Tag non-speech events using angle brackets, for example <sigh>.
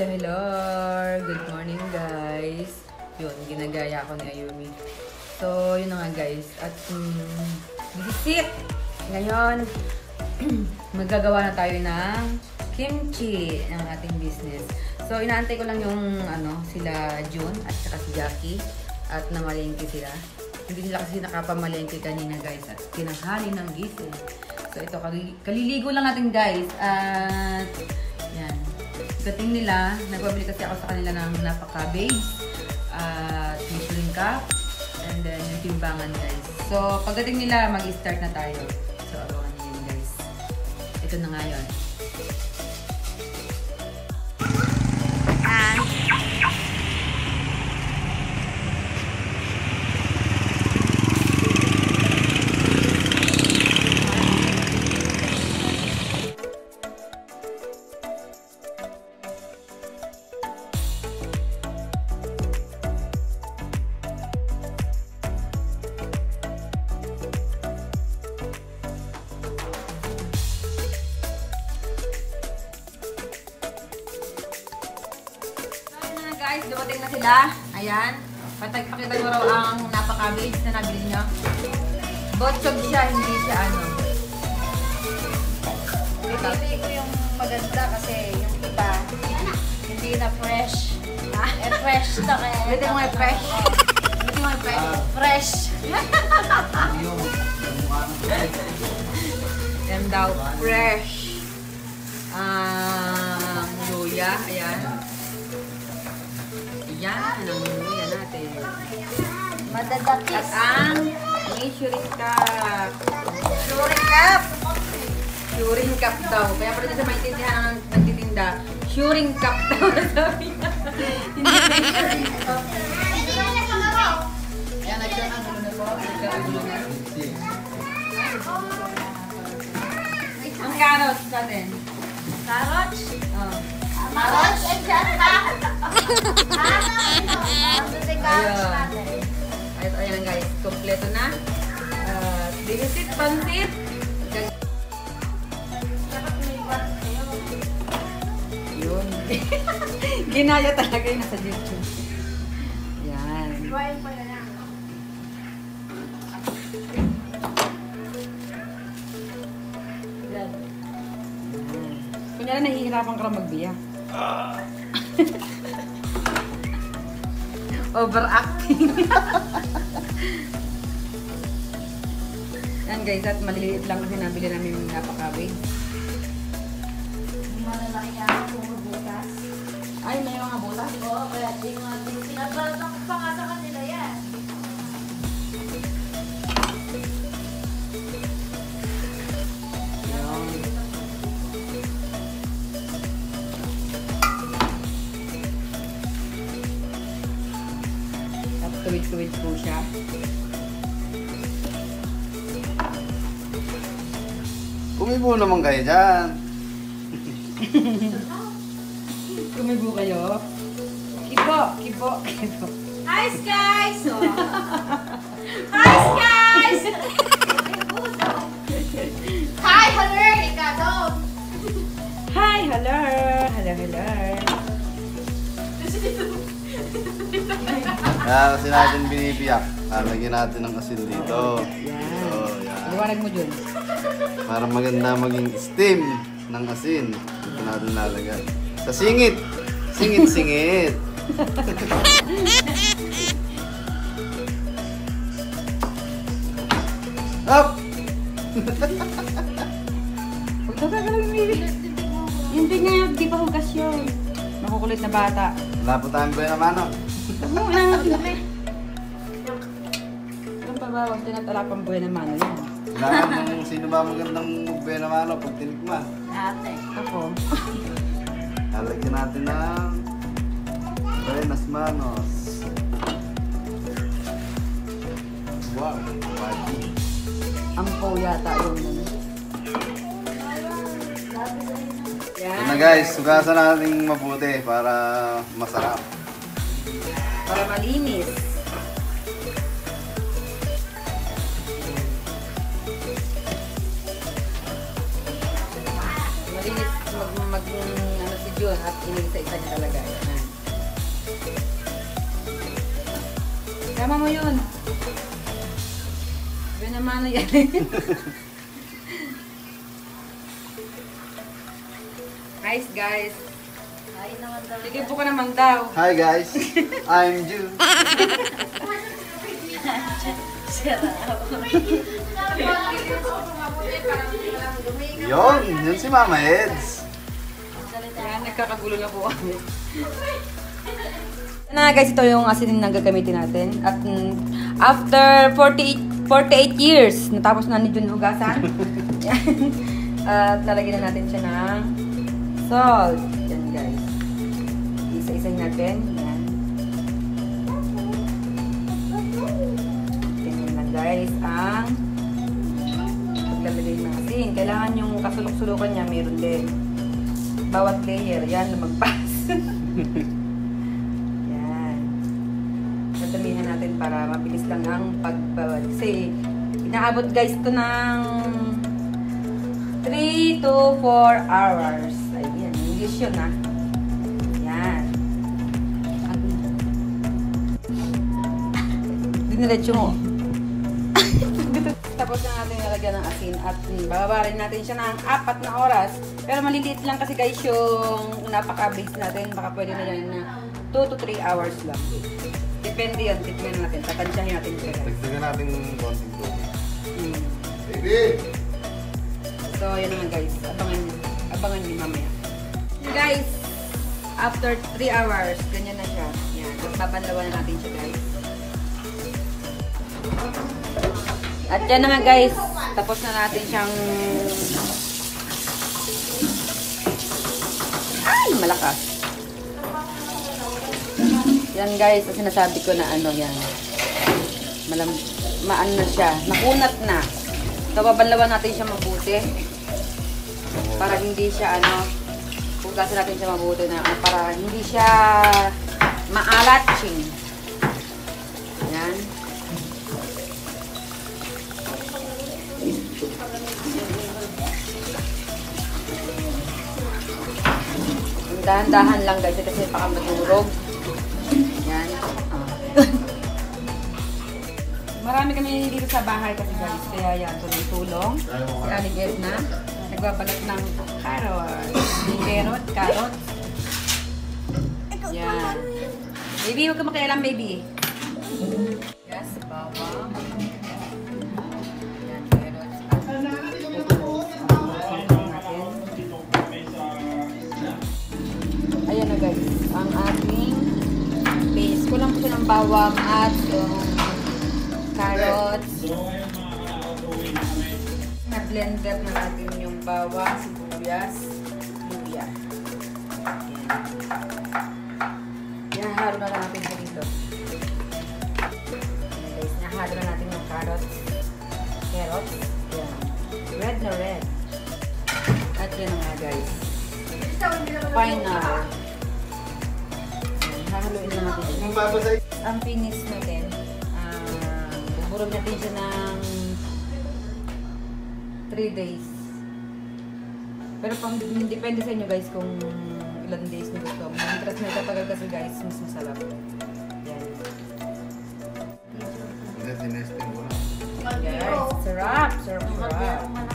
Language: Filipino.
hello, hello! Good morning, guys! Yun, ginagaya ko ni Ayumi. So, yun na nga, guys. At, mm, um, this it! Ngayon, <clears throat> magagawa na tayo ng kimchi ng ating business. So, inaantay ko lang yung, ano, sila June at saka si Jackie at namalengke sila. Hindi nila kasi nakapamalengke kanina, guys. At pinanghali ng gising. So, ito, kaliligo lang natin, guys. At, yan. Dating nila, nagbabili kasi ako sa kanila ng napaka-babes at Michelin Cup and then yung timbangan guys. So, pagdating nila, mag-start na tayo. So, abangan niyo yun guys. Ito na nga yun. Guys, dumating na sila. Ayan. Patag pakita mo raw ang napaka-cabbage na nabili nyo. Botchog siya, hindi siya ano. Pinili ko yung maganda kasi yung iba, hindi na fresh. Eh, fresh to kaya. <laughs> Pwede mo <laughs> yung fresh. Pwede mo fresh. Fresh. Yan daw, fresh. Ang luya, ayan. Ayan, At Madadakis. ang measuring cup. Suring cup. Curing cup daw. Kaya pala sa maintindihan ng nagtitinda, curing cup daw sabi niya. Hindi measuring cup. Ayan, nagkakagulo na po. Nagkakagulo na. Ang carrots natin. Carrots. Oh. Carrots. Eh, dyan pa. Ano si carrots Ayun. Divisit, pansit. Yun. <laughs> Ginaya talaga yung nasa YouTube. Yan. Kunyari nahihirapan ka lang magbiya. <laughs> Overacting. <laughs> Yan guys, at maliliit lang kasi nabili namin yung napaka-big. Yung malalaki yan, pumubutas. Ay, may mga butas. Oo, kaya di nga, di pinagbalak pa nga sa kanila yan. Yan. At tuwid-tuwid po siya. Kumibo naman kayo dyan. <laughs> Kumibo kayo. Kibo, kibo, kibo. Hi, guys! Oh. Hi, guys! Hi, hello! Ikaw doon! Hi, hello! Hello, hello. Kaya kasi natin binibiyak. Lalagyan natin ng asin dito. Yan. So, yan. Liwanag mo dun. Para maganda maging steam ng asin. Dito natin lalagyan. Sa singit. Singit, singit. <laughs> Up! Huwag na lang umili. Hindi nga, di pa hugas yun. Makukulit na bata. Wala po tayong buhay naman, no? Oo, na, kami. Yung pa ba, huwag tinatala pang buhay na mano yan. Wala kung sino ba magandang buhay naman, no? Pag tinikman. Ate. Ako. Lalagyan natin ng Buenas manos. Wow, wadi. Ampo yata yung ano. Yan na guys, sugasan natin mabuti para masarap. Para. Malinis mag, mag ano si John at inisa-isa niya talaga. Yan. Tama mo yun. Sabi naman <laughs> na yan. Guys, guys. Ay naman daw. Sige po ka naman daw. Hi guys, <laughs> I'm Ju. Yon, yun si Mama Eds. Yan, nagkakagulo na po kami. <laughs> na guys, ito yung asin na gagamitin natin. At mm, after 48, 48 years, natapos na ni Jun hugasan. <laughs> At lalagyan na natin siya ng salt. Yan guys. Isa-isahin natin. Yan. Ganyan lang guys ang paglalagay ng asin. Kailangan yung kasulok-sulukan niya meron din. Bawat layer, yan, lumagpas. <laughs> yan. Dadamihan natin para mabilis lang ang pagbawal. Kasi, inaabot guys ito ng 3 to 4 hours. Ayan, English yun ah. Yan. Diniretso mo. <laughs> Tapos na natin nilagyan ng asin at mm, bababarin natin siya ng apat na oras. Pero maliliit lang kasi guys yung napaka-base natin. Baka pwede na yan na 2 to 3 hours lang. Depende yan. Tikman natin. Tatansyahin natin siya guys. Dagdagan natin ng konting tubig. Baby! So, yun naman guys. Abangan nyo. Abangan nyo mamaya. Guys, after 3 hours, ganyan na siya. Yan. Tapos papanlawan na natin siya guys. At yan na nga guys. Tapos na natin siyang... Ay, malakas. Yan guys, sinasabi ko na ano yan. Malam, maan na siya. Nakunat na. So, babanlawan natin siya mabuti. Para hindi siya ano, hugasan natin siya mabuti na para hindi siya maalat ching. Dahan-dahan lang guys kasi baka madurog. Yan. Ah. <laughs> Marami kami dito sa bahay kasi guys. Kaya yan, tulong-tulong. Si Aling Edna, nagbabalat ng carrot. Carrot, carrot. Yan. Baby, huwag ka makialam, baby. Yes, bawang. Guys, ang ating paste. Kulang po ng bawang at yung carrots. Na-blender na natin yung bawang, sibuyas, luya. Nahalo na natin siya dito. Guys, nahalo na natin yung carrots. Carrots. Ayan. Red na red. At yan nga guys. Final. Hahaluin na natin ang finish natin, uh, buburog natin siya ng 3 days. Pero pang, depende sa inyo guys kung ilan days nyo gusto. Mantras na tatagal kasi guys, mas masarap. Yan. Guys, sarap, sarap, sarap.